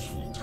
Sweet.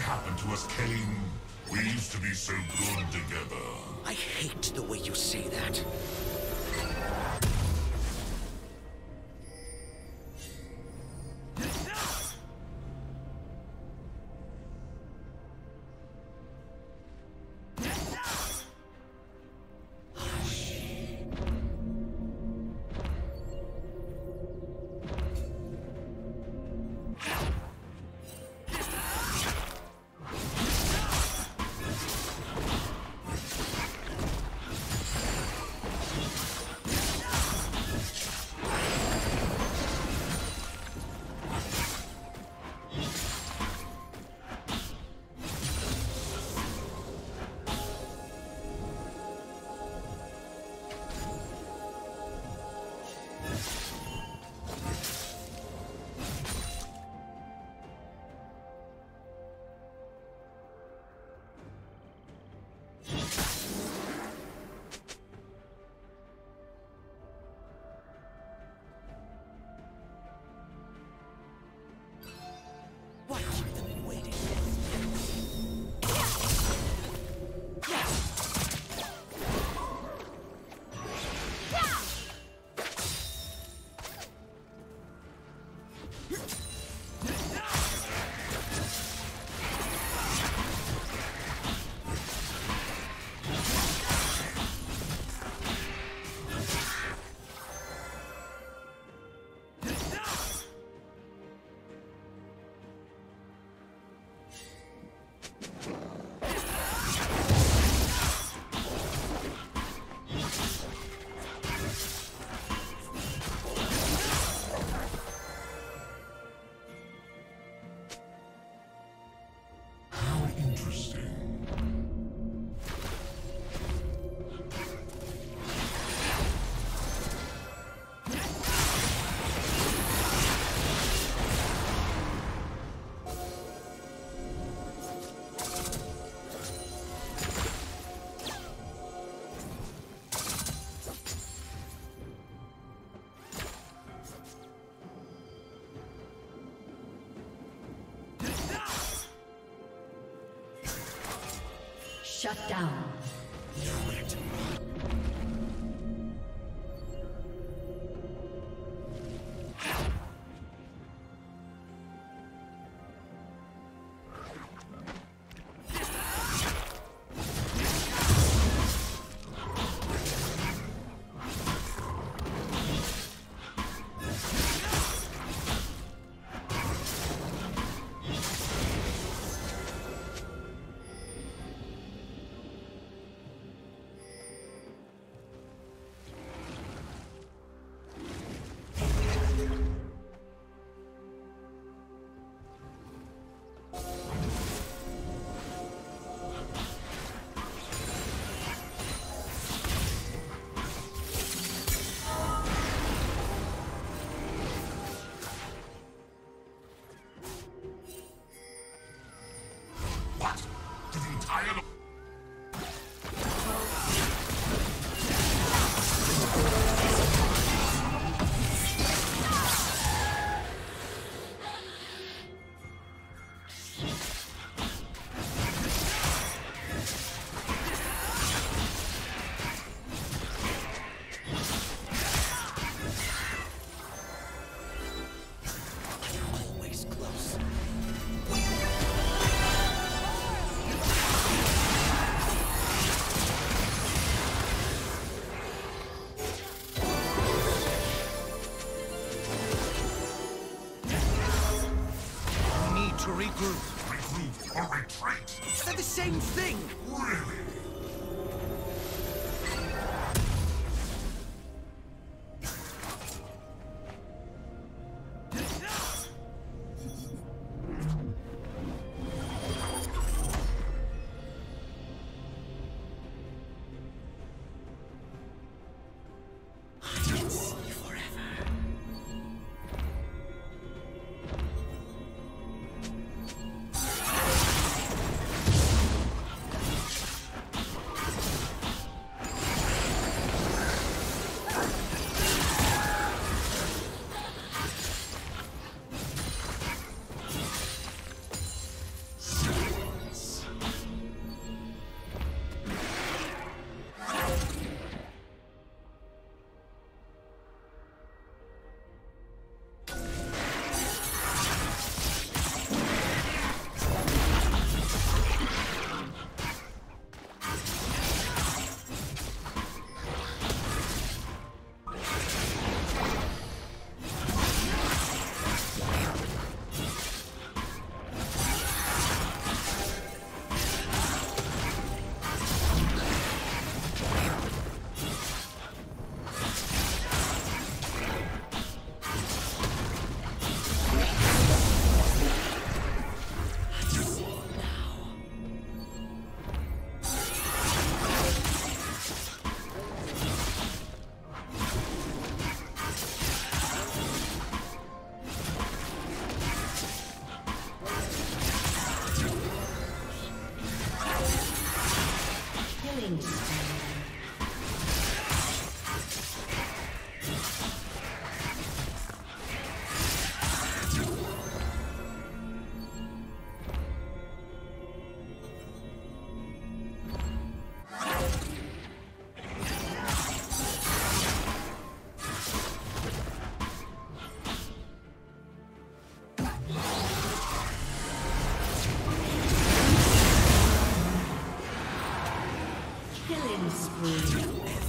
happened to us, Kayn? We used to be so good together. I hate the way you say that. Shut down. Need to regroup. Regroup or retreat? They're the same thing! Really? Killing spree.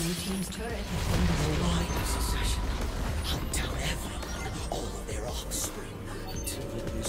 Blue team's turret has been destroyed. Hunt down everyone, all of their offspring, until it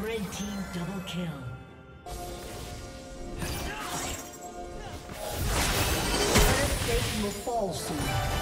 Red team double kill. Turret will fall soon.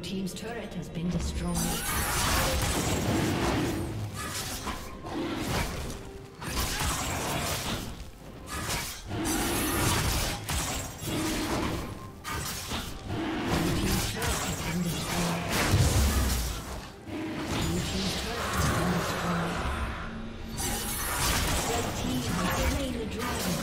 Blue Team's turret has been destroyed. Team has slain the dragon.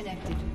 connected.